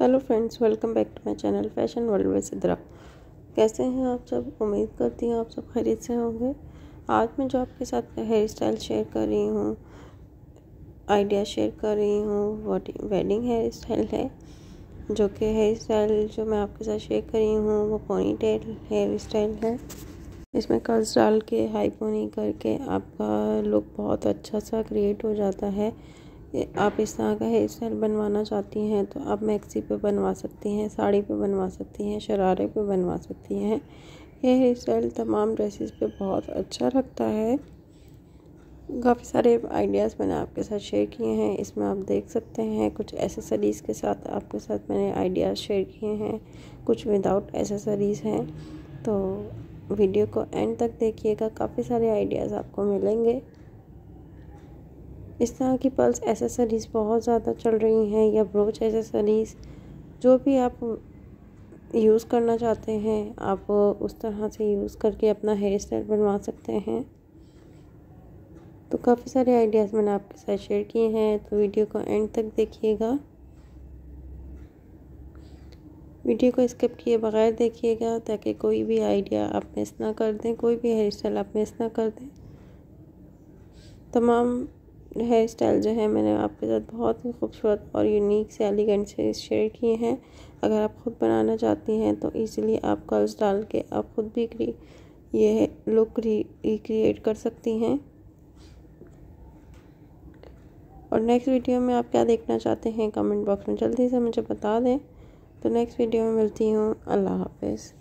Hello friends, welcome back to my channel fashion world with Sidra. कैसे हैं आप सब? उम्मीद करती हूँ आप सब खरीद से होंगे। आज मैं जो आपके साथ हेयर स्टाइल शेयर कर रही हूँ आइडिया शेयर कर रही हूँ वेडिंग हेयर स्टाइल है, जो कि हेयर स्टाइल जो मैं आपके साथ शेयर कर रही हूँ, वो पोनी टेल हेयर स्टाइल है। इसमें कर्ज डाल के हाई पोनी करके आपका लुक बहुत अच्छा सा क्रिएट हो जाता है। आप इस तरह का हेयर स्टाइल बनवाना चाहती हैं तो आप मैक्सी पे बनवा सकती हैं, साड़ी पे बनवा सकती हैं, शरारे पे बनवा सकती हैं। ये हेयर स्टाइल तमाम ड्रेसेस पे बहुत अच्छा लगता है। काफ़ी सारे आइडियाज़ मैंने आपके साथ शेयर किए हैं। इसमें आप देख सकते हैं, कुछ एसेसरीज़ के साथ आपके साथ मैंने आइडियाज़ शेयर किए हैं, कुछ विदाउट एसेसरीज़ हैं। तो वीडियो को एंड तक देखिएगा, काफ़ी सारे आइडियाज़ आपको मिलेंगे। इस तरह की पल्स एसेसरीज़ बहुत ज़्यादा चल रही हैं या ब्रोच एसेसरीज़ जो भी आप यूज़ करना चाहते हैं, आप उस तरह से यूज़ करके अपना हेयर स्टाइल बनवा सकते हैं। तो काफ़ी सारे आइडियाज़ मैंने आपके साथ शेयर किए हैं तो वीडियो को एंड तक देखिएगा। वीडियो को स्किप किए बगैर देखिएगा, ताकि कोई भी आइडिया आप मिस ना कर दें, कोई भी हेयर स्टाइल आप मिस ना कर दें। तमाम हेयर स्टाइल जो है मैंने आपके साथ बहुत ही खूबसूरत और यूनिक से एलिगेंट से शेयर किए हैं। अगर आप ख़ुद बनाना चाहती हैं तो इजीली आप कर्ल्स डाल के आप ख़ुद भी क्री ये लुक रिक्रिएट कर सकती हैं। और नेक्स्ट वीडियो में आप क्या देखना चाहते हैं कमेंट बॉक्स में जल्दी से मुझे बता दें। तो नेक्स्ट वीडियो में मिलती हूँ। अल्लाह हाफिज़।